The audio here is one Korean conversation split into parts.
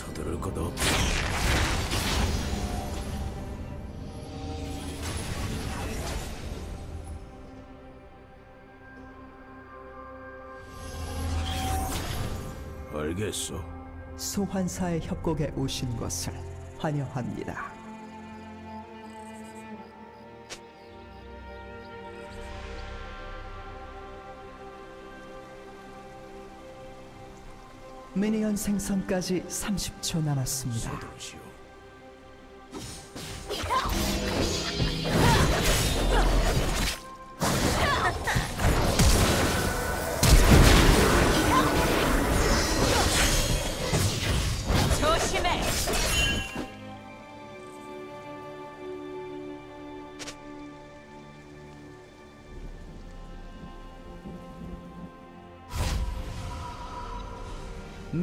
서두를 것 없어. 알겠소. 소환사의 협곡에 오신 것을 환영합니다. 미니언 생성까지 30초 남았습니다.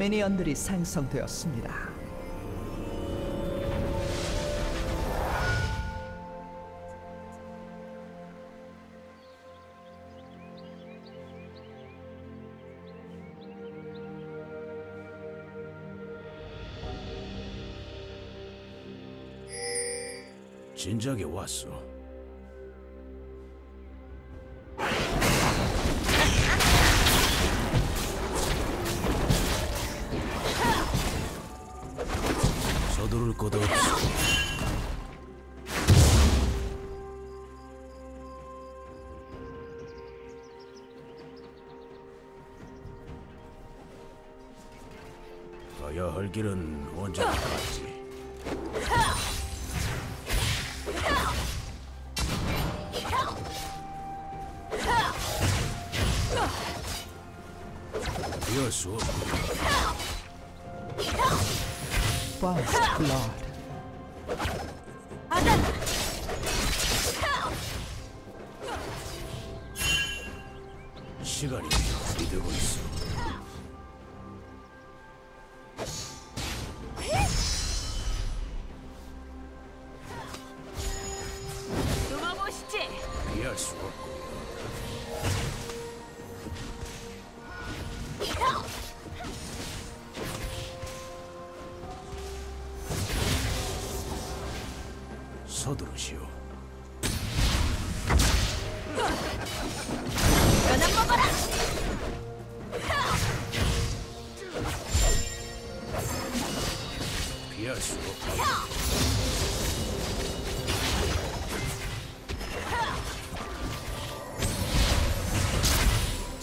미니언들이 생성되었습니다. 진작에 왔소.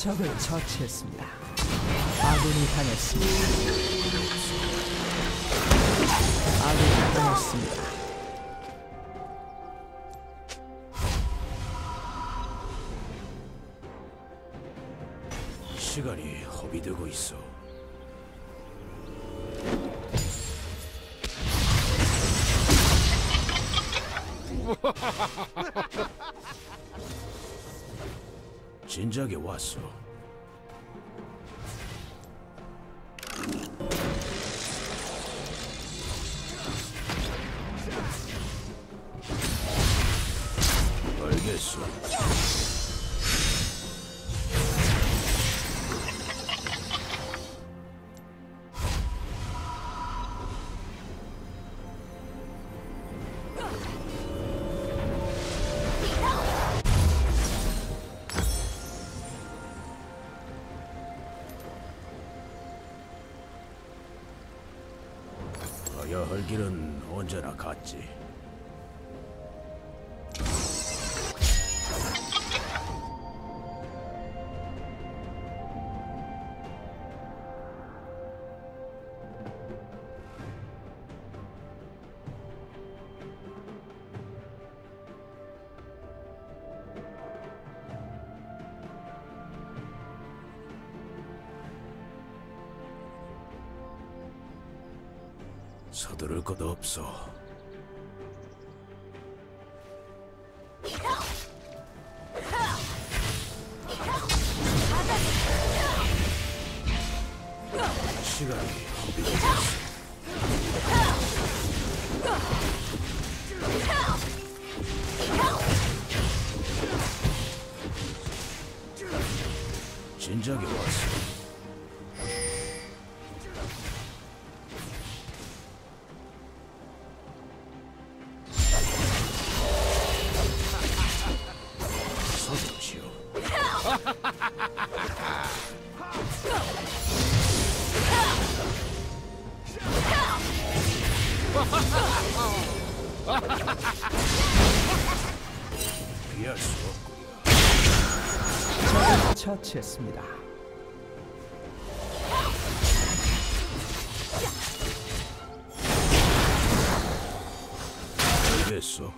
적을 처치했습니다. 아군이 당했습니다. 아군이 당했습니다. 진작에 왔어. 가야 할 길은 언제나 같지. 것 적을 처치했습니다. 됐어.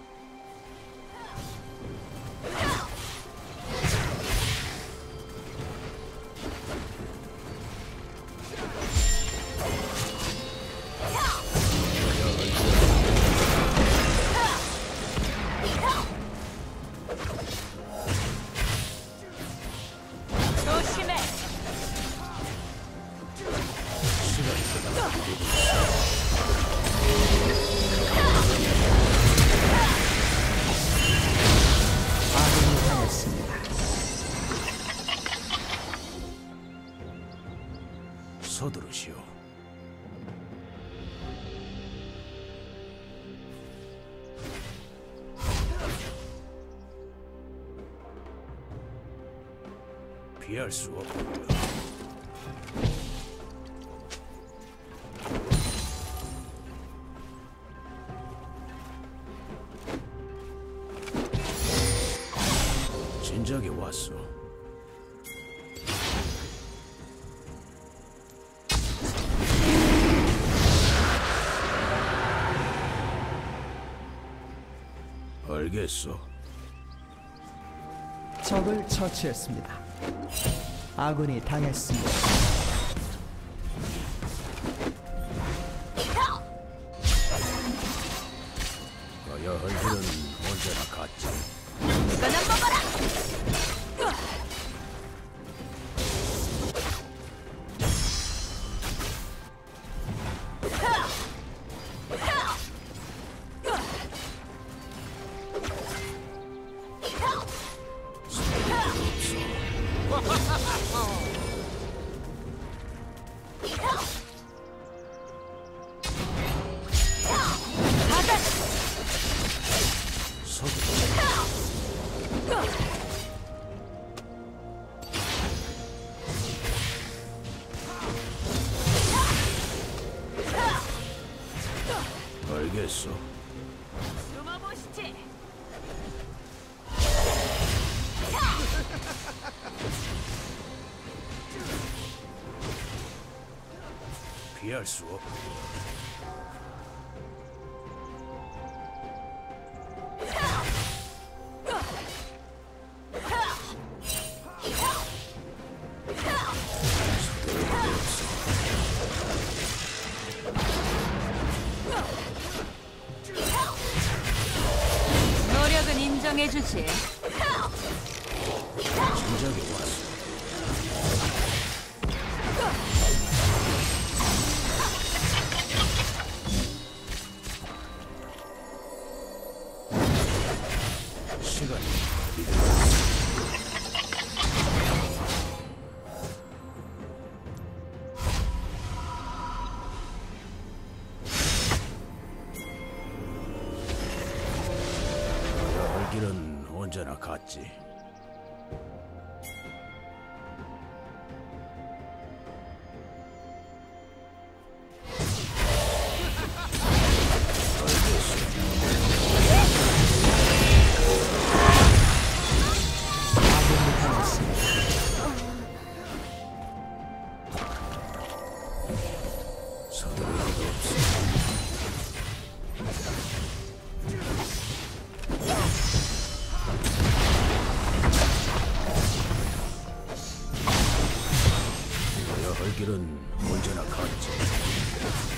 알겠소. 적을 처치했습니다. 아군이 당했습니다. 谁 갈 길은 언제나 같지.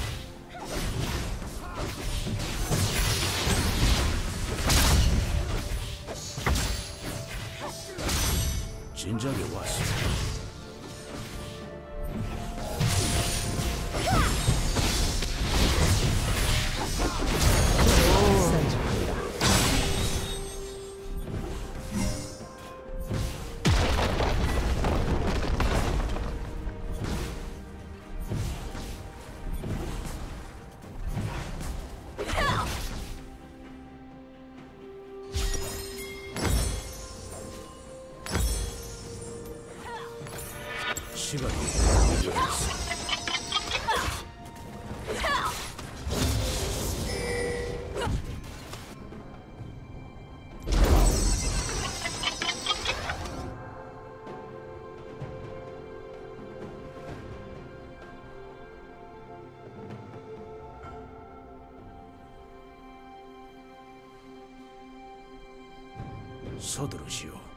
서두르시오.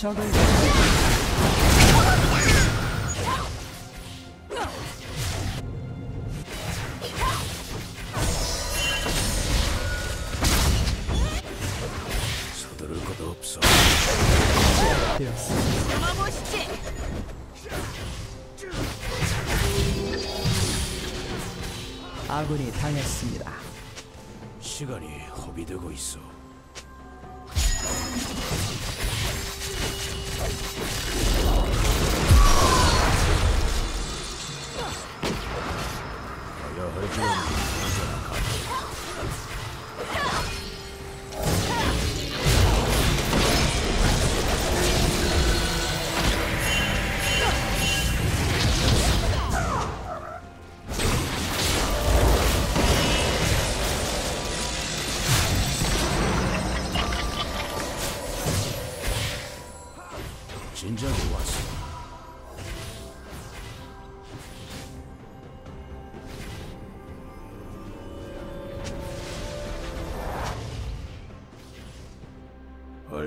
저걸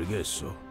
ghesso.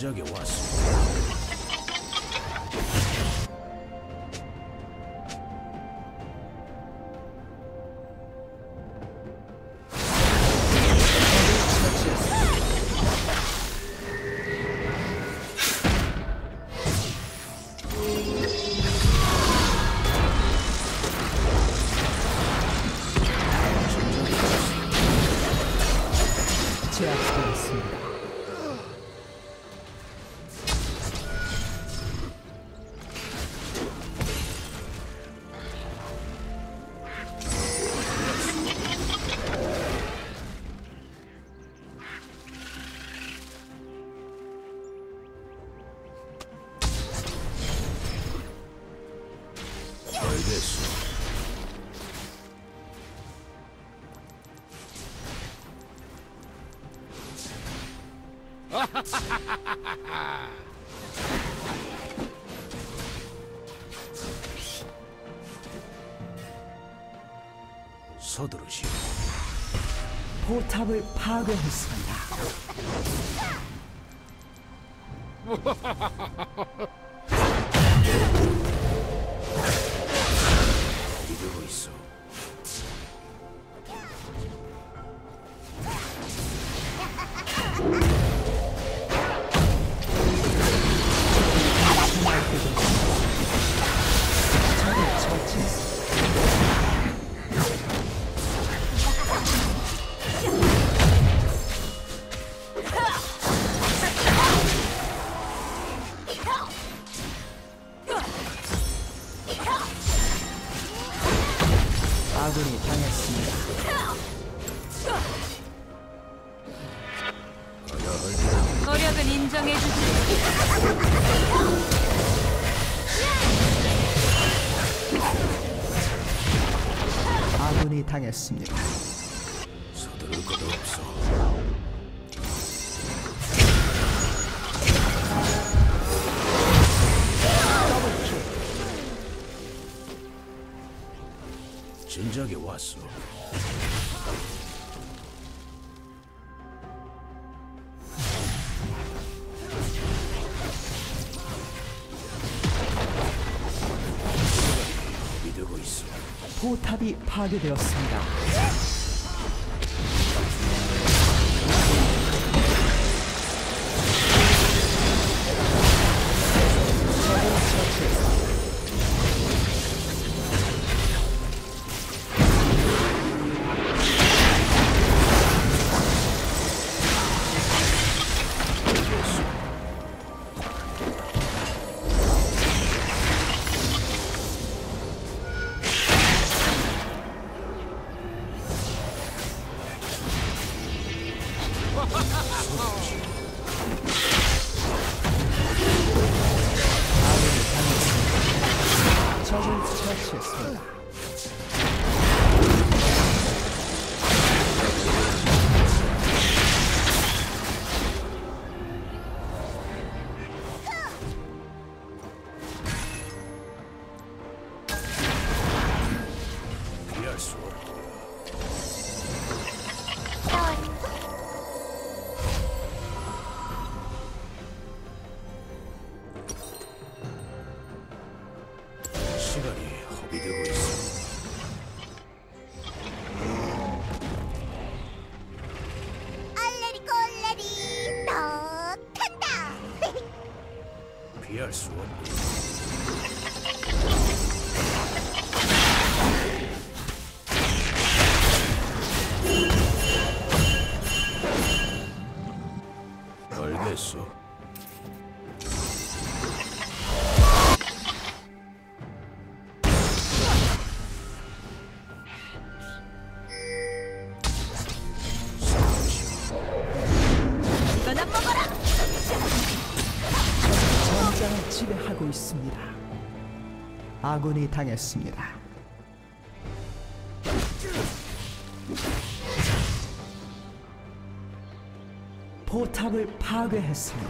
저게 왔어. 서두르시오. 포탑을 파괴했습니다. 이러고 있어. 아군이 당했습니다. 서두를 것도 없어. 진작에 왔어. 파괴되었습니다. 아군이 당했습니다. 포탑을 파괴했습니다.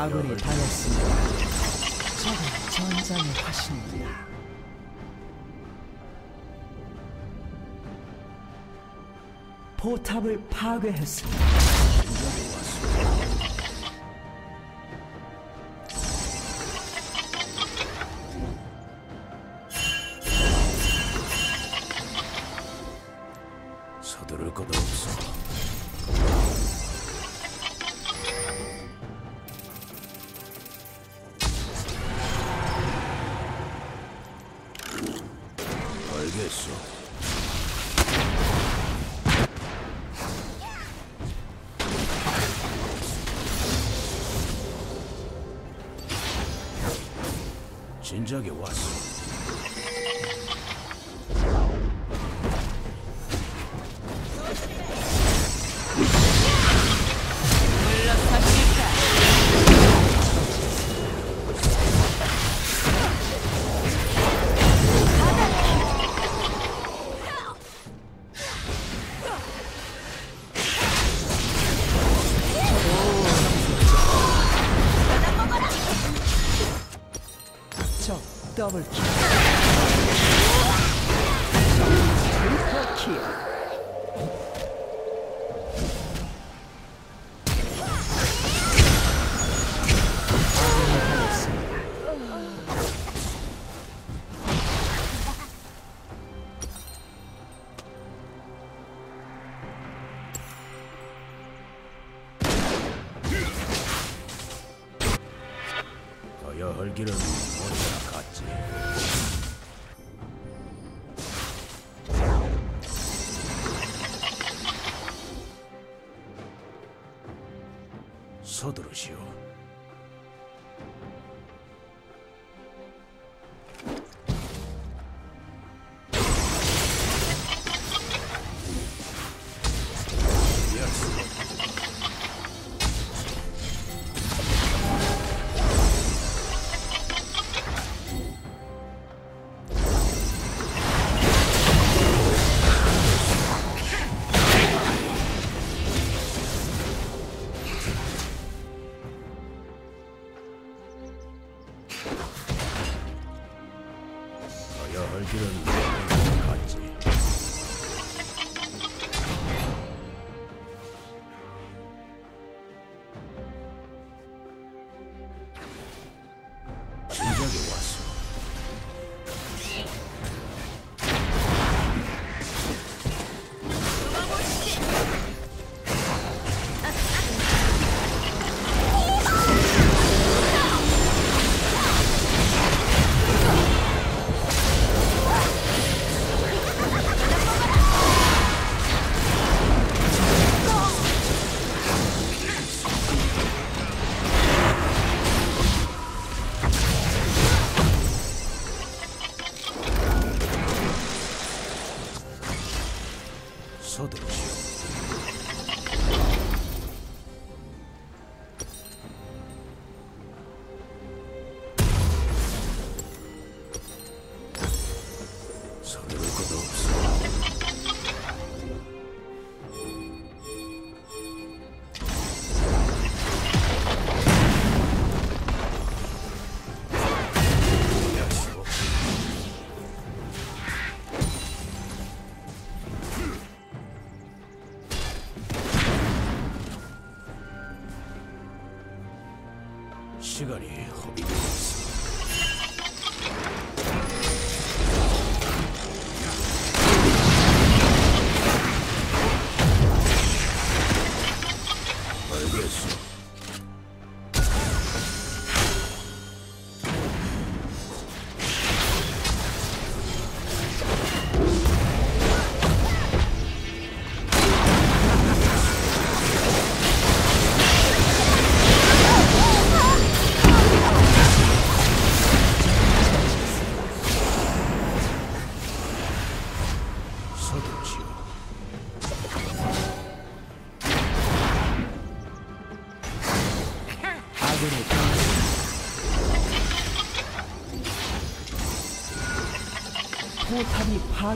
아군이 당했습니다. 적은 전장의 화신입니다. 포탑을 파괴했습니다. 진작에 왔어. 싸움을 키.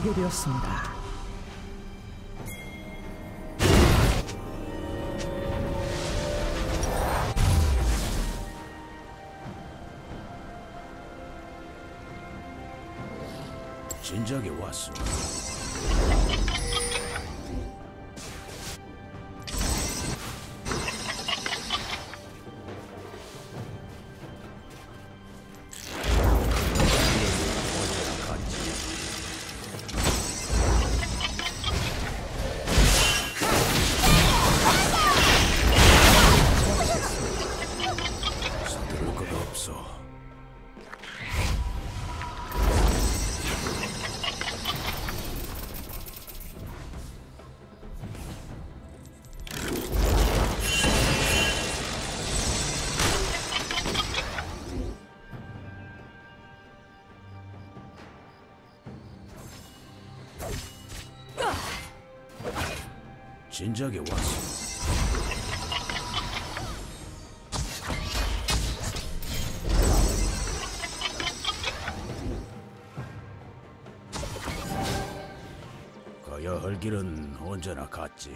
파괴되었습니다. 진작에 왔어. 진작에 왔어. 가야 할 길은 언제나 갔지.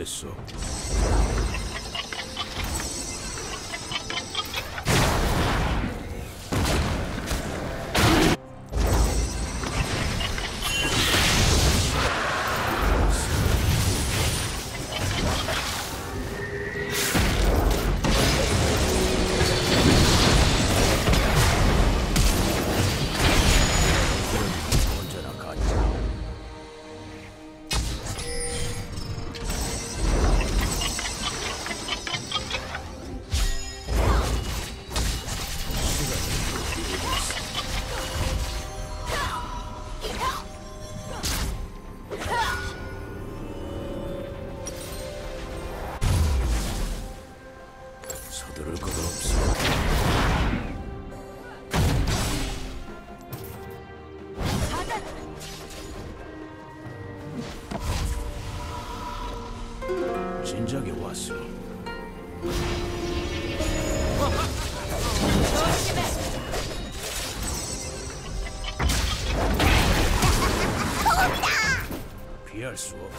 Isso. 진작에 왔어. 피할 수 없어.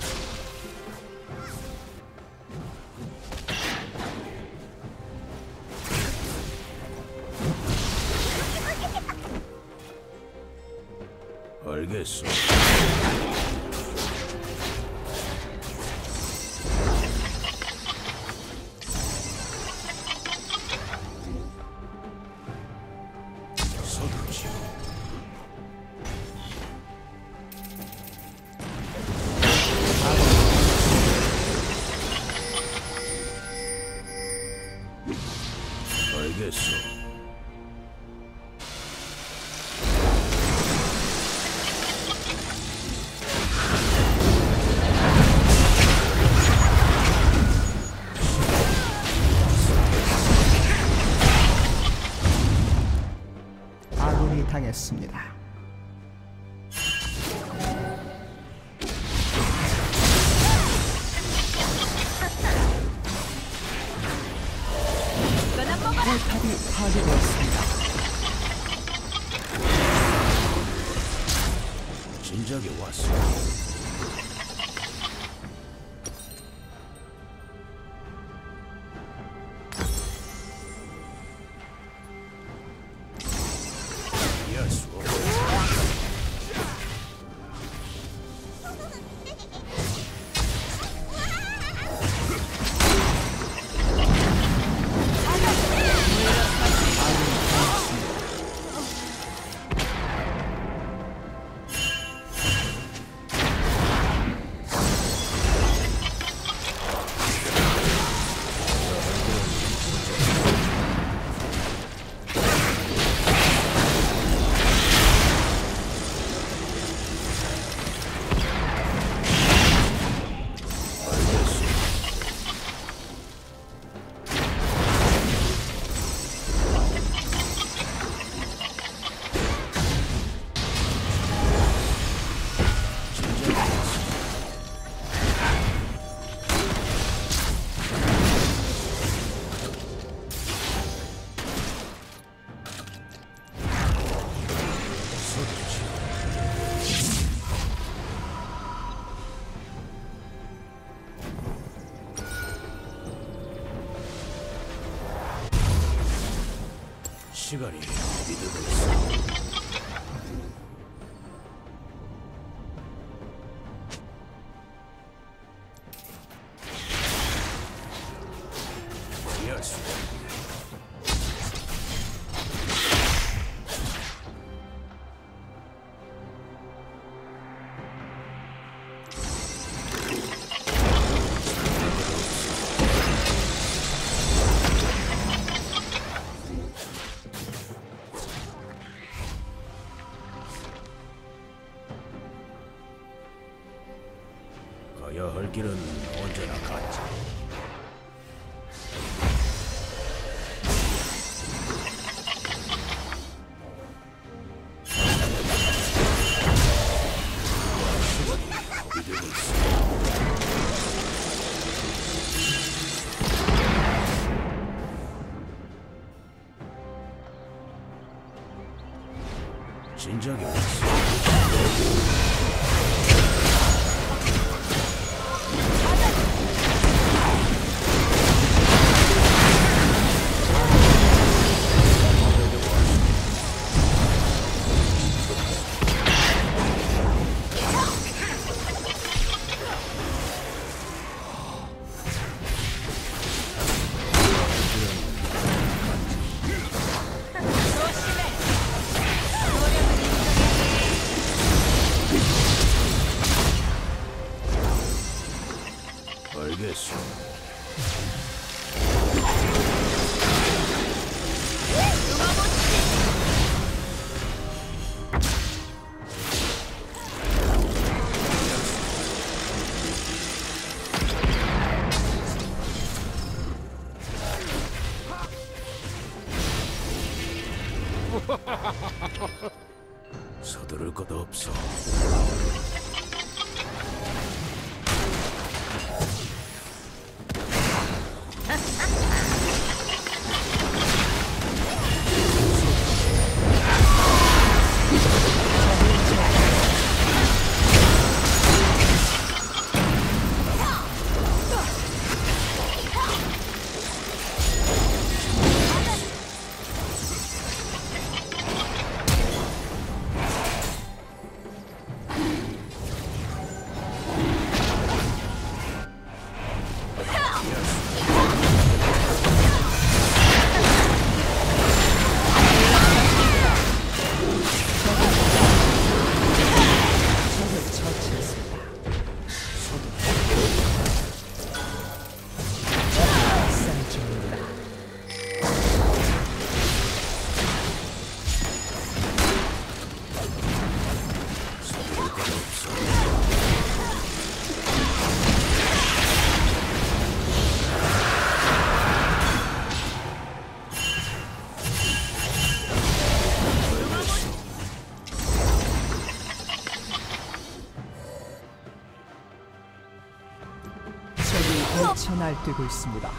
탑이 파괴되었습니다. 진작에 왔어. しがりいただきます in jugular. 회복되고 있습니다.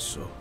So.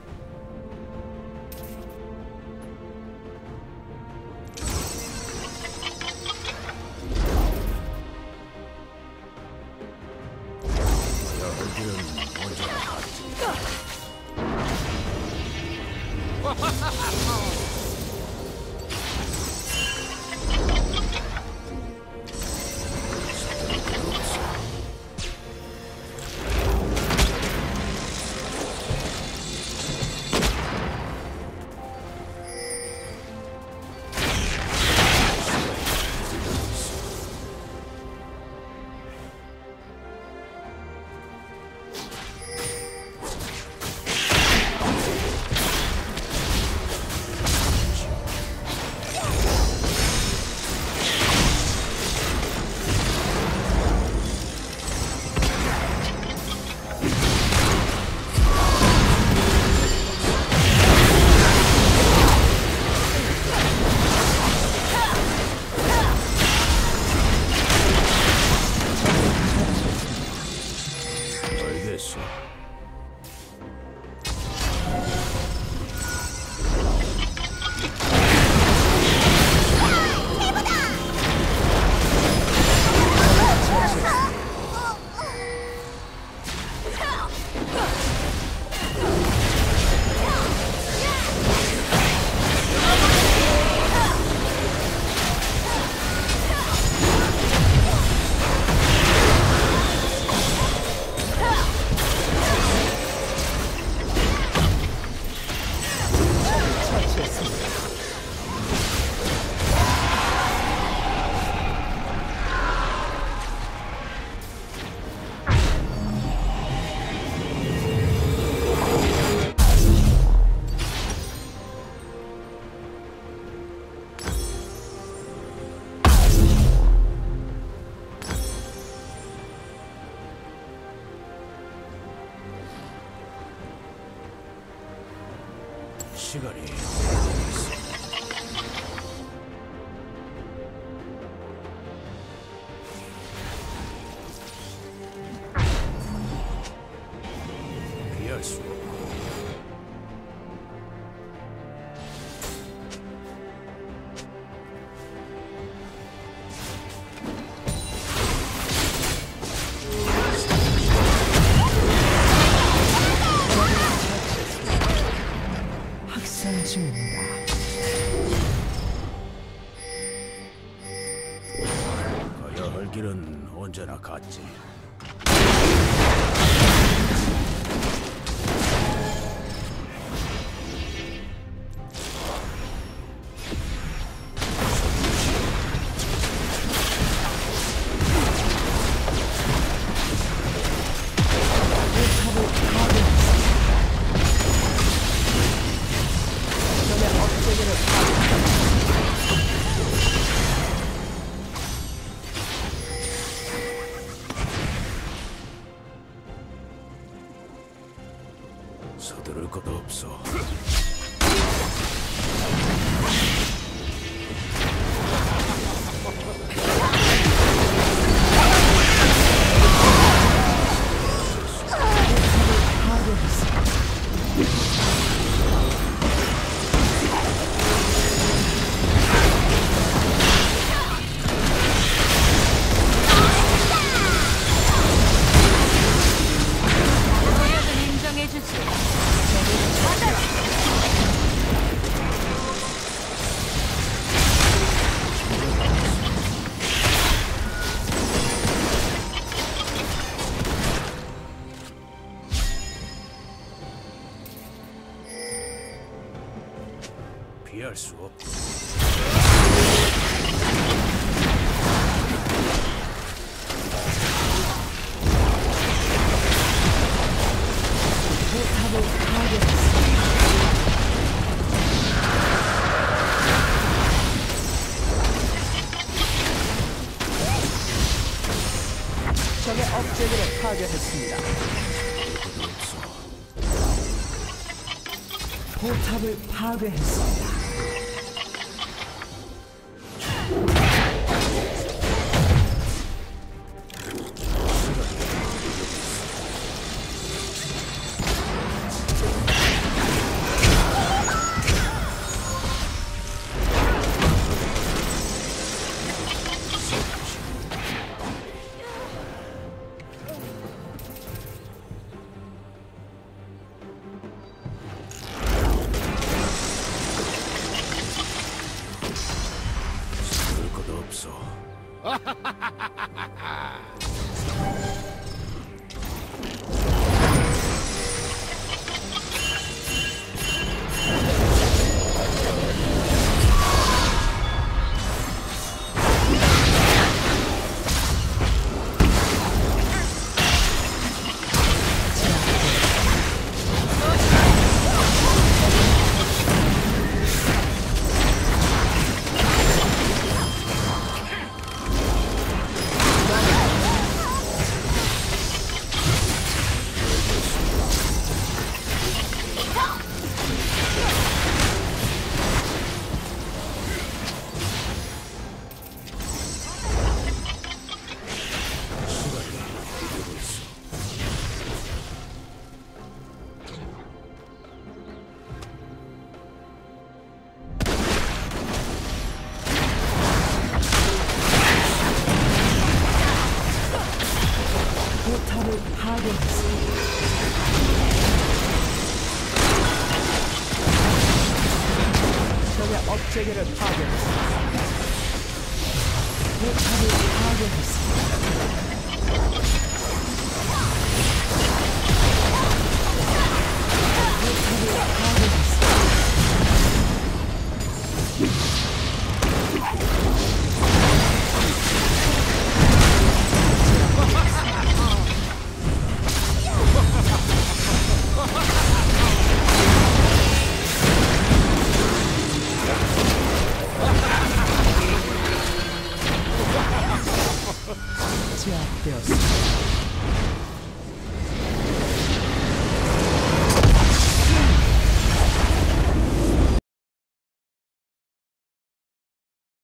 シがり capsule. 적의 업적을 파괴했습니다. 포탑을 파괴했습니다.